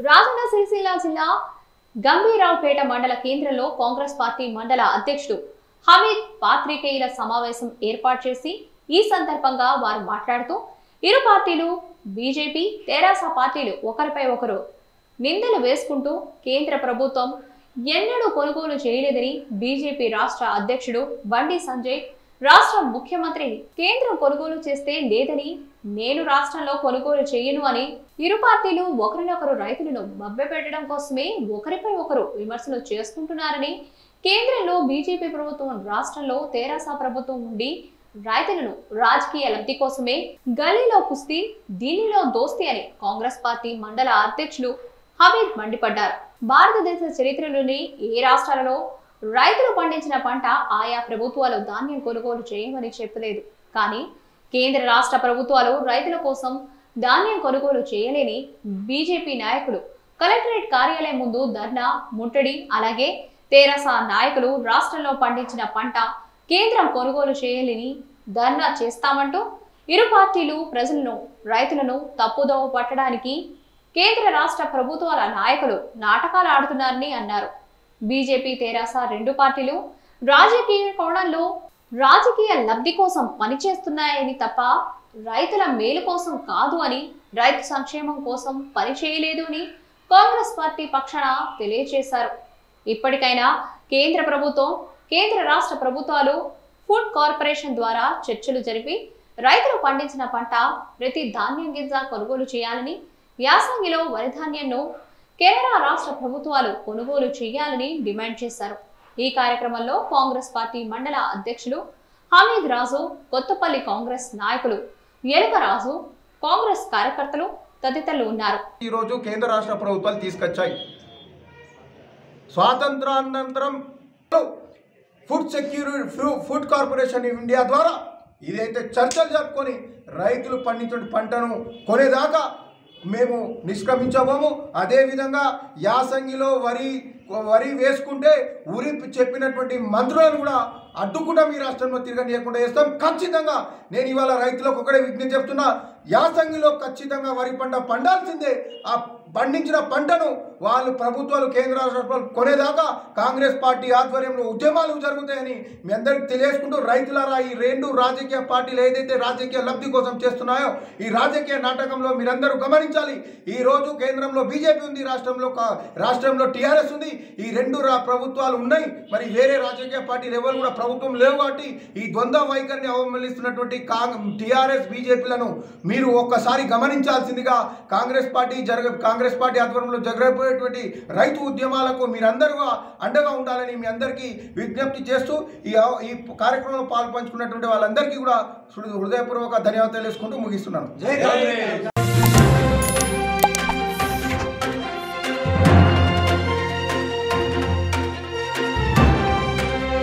రాజన్న సిరిసిల్ల జిల్లా గంభీరావుపేట మండల కేంద్రంలో కాంగ్రెస్ పార్టీ మండల అధ్యక్షుడు హమీద్ పాత్రికేయుల సమావేశం ఏర్పాటు చేసి ఈ సందర్భంగా వారు మాట్లాడుతూ ఇరు పార్టీలు బీజేపీ తెరాస పార్టీలు ఒకరిపై ఒకరు నిందలు వేసుకుంటూ కేంద్ర ప్రభుత్వం ఎన్నడూ కొనుగోలు చేయలేదని బీజేపీ రాష్ట్ర అధ్యక్షుడు బండి సంజయ్ రాష్ట్ర ముఖ్యమంత్రి కేంద్రం కొనుగోలు చేస్తే లేదని నేను రాష్ట్రంలో కొనుగోలు చేయను అని ఇరు పార్టీలు ఒకరినొకరు రైతులను మభ్యపెట్టడం కోసమే ఒకరిపై ఒకరు విమర్శలు చేసుకుంటున్నారని కేంద్రంలో బీజేపీ ప్రభుత్వం రాష్ట్రంలో తెరాస ప్రభుత్వం ఉండి రైతులను రాజకీయ లబ్ధి కోసమే గలీలో కుస్తీ ఢిల్లీలో దోస్తి అని కాంగ్రెస్ పార్టీ మండల అధ్యక్షులు హమీద్ మండిపడ్డారు. భారతదేశ చరిత్రలోని ఏ రాష్ట్రాలలో రైతులు పండించిన పంట ఆయా ప్రభుత్వాలు ధాన్యం కొనుగోలు చేయమని చెప్పలేదు. కానీ కేంద్ర రాష్ట్ర ప్రభుత్వాలు రైతుల కోసం ధాన్యం కొనుగోలు చేయలేని బీజేపీ నాయకులు కలెక్టరేట్ కార్యాలయం ముందు ధర్నా ముట్టడి అలాగే తెరాస నాయకులు రాష్ట్రంలో పండించిన పంట కేంద్రం కొనుగోలు చేయలేని ధర్నా చేస్తామంటూ ఇరు పార్టీలు ప్రజలను రైతులను తప్పుదోవ పట్టడానికి కేంద్ర రాష్ట్ర ప్రభుత్వాల నాయకులు నాటకాలు ఆడుతున్నారని అన్నారు. బీజేపీ తెరాస రెండు పార్టీలు రాజకీయ కోణంలో రాజకీయ లబ్ధి కోసం పనిచేస్తున్నాయని తప్ప రైతుల మేలు కోసం కాదు అని రైతు సంక్షేమం కోసం పనిచేయలేదు అని కాంగ్రెస్ పార్టీ పక్షాన తెలియజేశారు. ఇప్పటికైనా కేంద్ర ప్రభుత్వం కేంద్ర రాష్ట్ర ప్రభుత్వాలు ఫుడ్ కార్పొరేషన్ ద్వారా చర్చలు జరిపి రైతులు పండించిన పంట ప్రతి ధాన్యం గింజ కొనుగోలు చేయాలని యాసంగిలో వరిధాన్యంను కేరళ రాష్ట్ర ప్రభుత్వాలు కొనుగోలు చేయాలని డిమాండ్ చేశారు. ఈ కార్యక్రమంలో కాంగ్రెస్ పార్టీ మండల అధ్యక్షులు హమీద్ రాజు కొత్తపల్లి కాంగ్రెస్ నాయకులు ఎలుక రాజు కాంగ్రెస్ కార్యకర్తలు తదితరులు ఉన్నారు. ఈరోజు కేంద్ర రాష్ట్ర ప్రభుత్వాలు తీసుకొచ్చాయి. స్వాతంత్రానంతరం food security food corporation India ద్వారా ఇదైతే చర్చలు జరుపుకొని రైతులు పండించిన పంటను కొనేదాకా మేము నిష్క్రమించబోము. అదేవిధంగా యాసంగిలో వరి వరి వేసుకుంటే ఉరి చెప్పినటువంటి మంత్రులను కూడా అడ్డుకుండా మీ రాష్ట్రంలో తిరగనీయకుండా చేస్తాం. ఖచ్చితంగా నేను ఇవాళ రైతులకు ఒకటే విజ్ఞప్తి చెప్తున్నా యాసంగిలో ఖచ్చితంగా వరి పంట పండాల్సిందే. ఆ పండించిన పంటను వాళ్ళు ప్రభుత్వాలు కేంద్ర రాష్ట్రాలు కొనేదాకా కాంగ్రెస్ పార్టీ ఆధ్వర్యంలో ఉద్యమాలు జరుగుతాయని మీ అందరికి తెలియజేసుకుంటూ రైతులారా ఈ రెండు రాజకీయ పార్టీలు ఏదైతే రాజకీయ లబ్ధి కోసం చేస్తున్నాయో ఈ రాజకీయ నాటకంలో మీరందరూ గమనించాలి. ఈ రోజు కేంద్రంలో బీజేపీ ఉంది రాష్ట్రంలో కా- రాష్ట్రంలో టీఆర్ఎస్ ఉంది. ఈ రెండు ప్రభుత్వాలు ఉన్నాయి. మరి వేరే రాజకీయ పార్టీలు ఎవరు కూడా ప్రభుత్వం లేవు కాబట్టి ఈ ద్వంద్వ వైఖరిని అవమలిస్తున్నటువంటి కాంగ్ టీఆర్ఎస్ బీజేపీలను మీరు ఒక్కసారి గమనించాల్సిందిగా కాంగ్రెస్ పార్టీ జరగ కాంగ్రెస్ పార్టీ ఆధ్వర్యంలో జరగబోయేటువంటి రైతు ఉద్యమాలకు మీరందరూ అండగా ఉండాలని మీ అందరికీ విజ్ఞప్తి చేస్తూ ఈ ఈ కార్యక్రమంలో పాల్పంచుకున్నటువంటి వాళ్ళందరికీ కూడా హృదయపూర్వక ధన్యవాదాలు తెలుసుకుంటూ ముగిస్తున్నాను. జై కాంగ్రెస్.